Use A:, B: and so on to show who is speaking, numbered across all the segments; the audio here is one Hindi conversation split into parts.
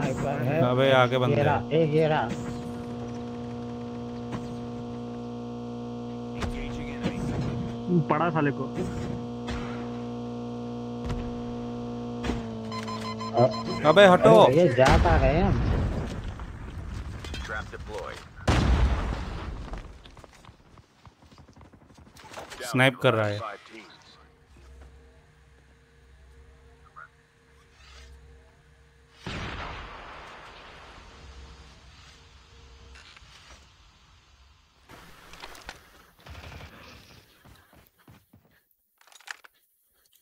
A: स्नाइपर है।
B: अबे आगे बंदे।
A: घेरा
B: हैं।
A: एक घेरा।
C: पड़ा साले को।
B: अबे हटो।
A: ये जाता रहे हैं हम?
B: स्नाइप कर रहा है।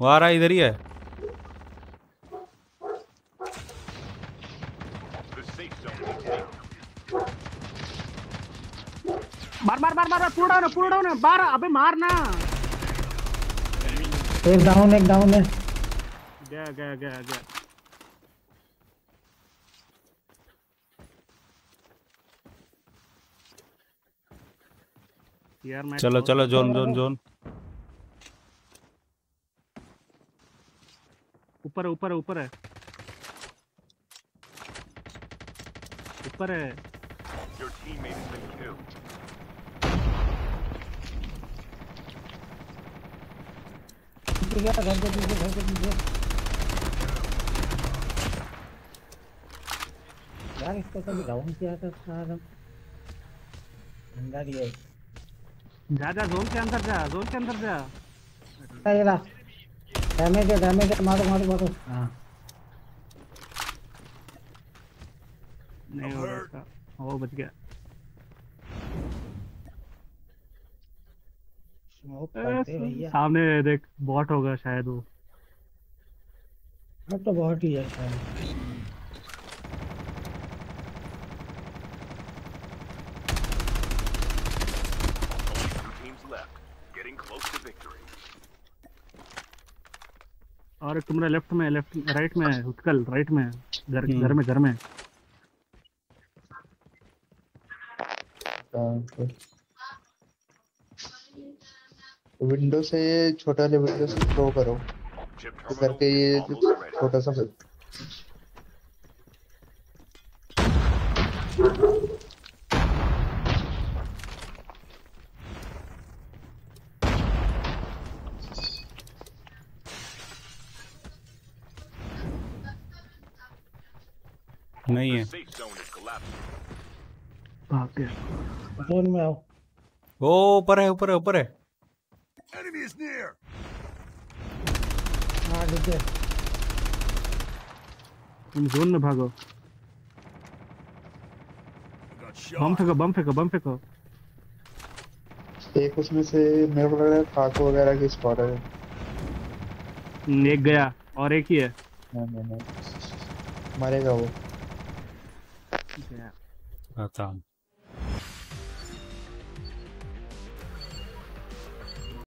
B: वो आ रहा इधर ही है.
C: मार मार मार मार पूरा डाउन पूरा डाउन बाहर अबे मारना
A: एक डाउन एक डाउन है।
C: गया गया गया गया। यार मैं
B: चलो चलो जोन जोन जोन।
C: ऊपर है ऊपर है ऊपर है। ऊपर है।
D: Your teammate has been killed.
A: घर के पीछे घर के पीछे यार इसको कभी डाउन किया था सारा। अंदर ही है।
C: जा जा जोन के अंदर जा जोन के अंदर जा।
A: ये रहा डैमेज है डैमेज है मारो मारो मारो। हाँ।
C: नहीं हो रहा ओ बच गया। सामने देख बॉट होगा शायद वो।
A: अब तो बहुत ही है
D: Getting close to victory.
C: और एक तुम्हारे लेफ़्ट में लेफ़्ट राइट में है उत्कल राइट में घर
B: हम्म।
C: घर में घर में
E: विंडो से ये छोटा वाले विंडो से थ्रो करो तो करके ये. छोटा सा
B: नहीं है।
A: जोन में आओ
B: ओ ऊपर है ऊपर है ऊपर है।
D: Enemy is near.
A: हाँ नीचे
C: तुम जोन में भागो। बम फेंको बम फेंको बम फेंको।
E: एक उसमें से मेरे को लग रहा है काको वगैरह की स्पॉट है।
C: एक गया और एक ही है।
E: नहीं नहीं नहीं। मरेगा वो।
C: गया
B: खत्म